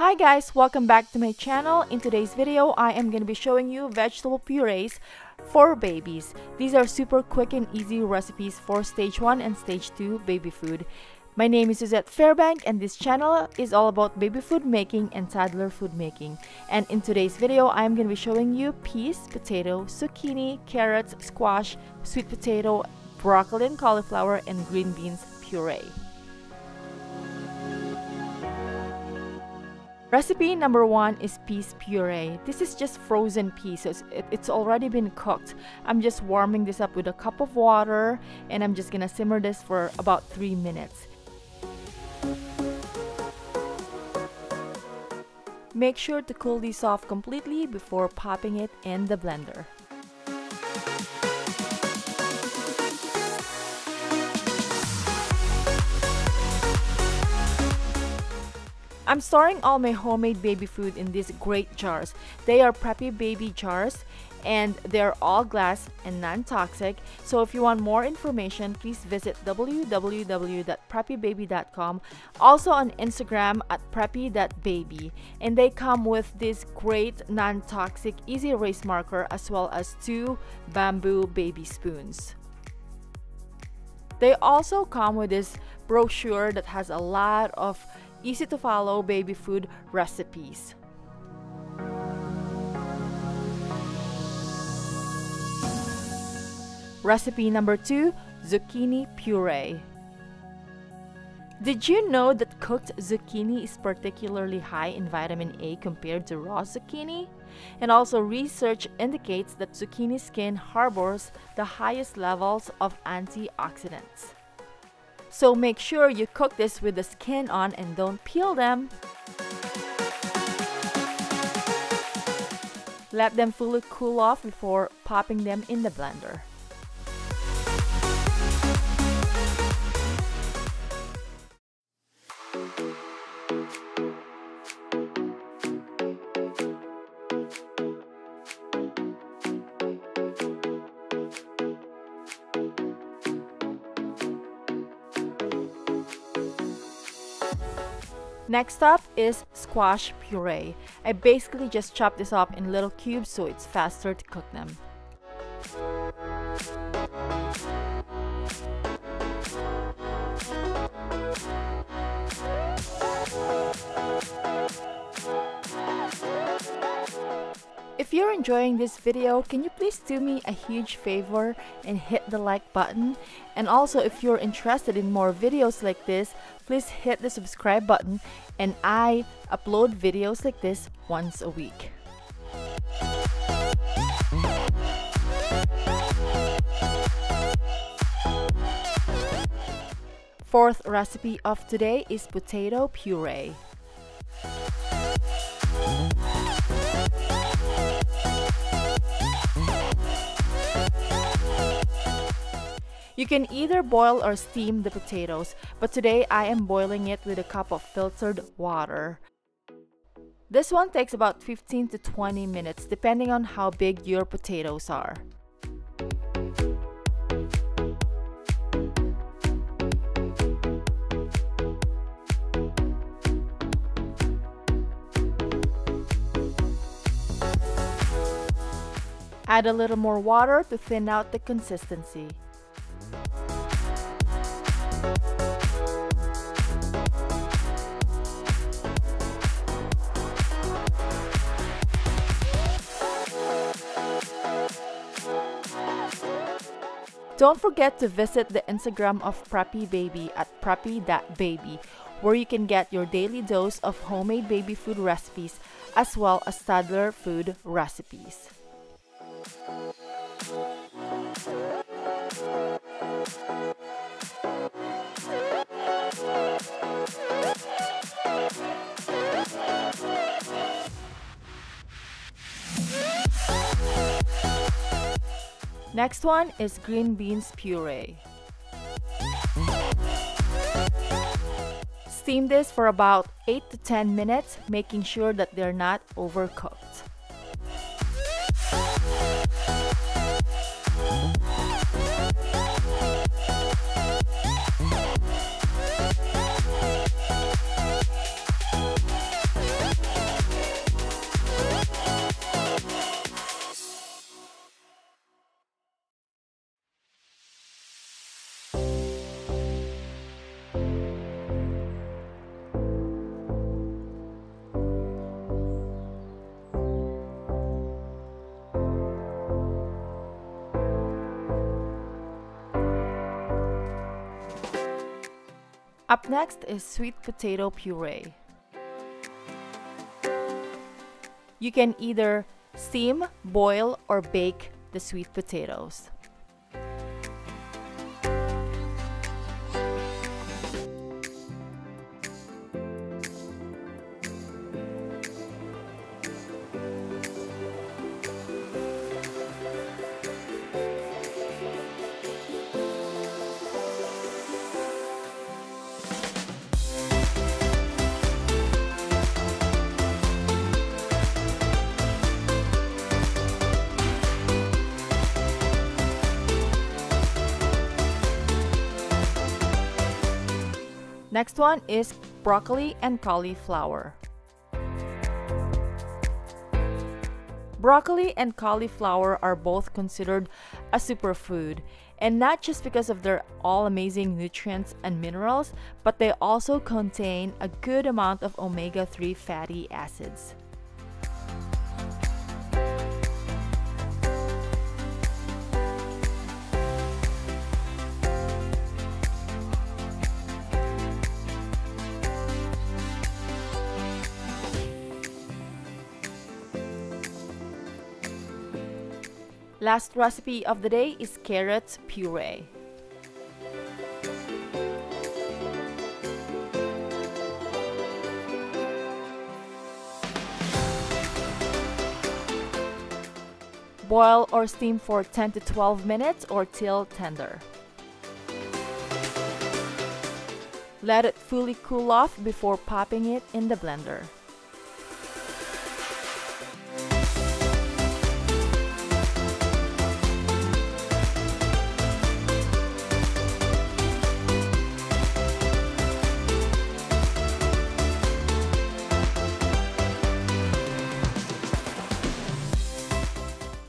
Hi guys, welcome back to my channel. In today's video, I am going to be showing you vegetable purees for babies. These are super quick and easy recipes for stage 1 and stage 2 baby food. My name is Suzette Fairbank and this channel is all about baby food making and toddler food making. And in today's video, I am going to be showing you peas, potato, zucchini, carrots, squash, sweet potato, broccoli and cauliflower, and green beans puree. Recipe number one is peas puree. This is just frozen peas, so it's, it, it's already been cooked. I'm just warming this up with a cup of water and I'm just gonna simmer this for about three minutes. Make sure to cool these off completely before popping it in the blender. I'm storing all my homemade baby food in these great jars. They are preppy baby jars and they're all glass and non-toxic. So if you want more information, please visit www.preppybaby.com. Also on Instagram at preppy.baby. And they come with this great non-toxic easy erase marker as well as two bamboo baby spoons. They also come with this brochure that has a lot of easy to follow baby food recipes. Recipe number two zucchini puree. Did you know that cooked zucchini is particularly high in vitamin A compared to raw zucchini? And also, research indicates that zucchini skin harbors the highest levels of antioxidants. So make sure you cook this with the skin on and don't peel them. Let them fully cool off before popping them in the blender. Next up is squash puree. I basically just chop this up in little cubes so it's faster to cook them. If you're enjoying this video, can you please do me a huge favor and hit the like button? And also, if you're interested in more videos like this, please hit the subscribe button and I upload videos like this once a week. Fourth recipe of today is potato puree. You can either boil or steam the potatoes, but today I am boiling it with a cup of filtered water. This one takes about 15 to 20 minutes depending on how big your potatoes are. Add a little more water to thin out the consistency. Don't forget to visit the Instagram of Preppy Baby at preppy.baby where you can get your daily dose of homemade baby food recipes as well as toddler food recipes. Next one is green beans puree. Steam this for about 8 to 10 minutes, making sure that they're not overcooked. Up next is sweet potato puree. You can either steam, boil, or bake the sweet potatoes. Next one is broccoli and cauliflower. Broccoli and cauliflower are both considered a superfood, and not just because of their all amazing nutrients and minerals, but they also contain a good amount of omega 3 fatty acids. Last recipe of the day is carrot puree. Boil or steam for 10 to 12 minutes or till tender. Let it fully cool off before popping it in the blender.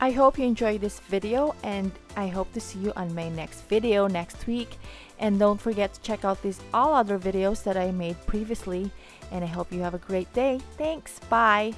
I hope you enjoyed this video and I hope to see you on my next video next week. And don't forget to check out these all other videos that I made previously. And I hope you have a great day. Thanks. Bye.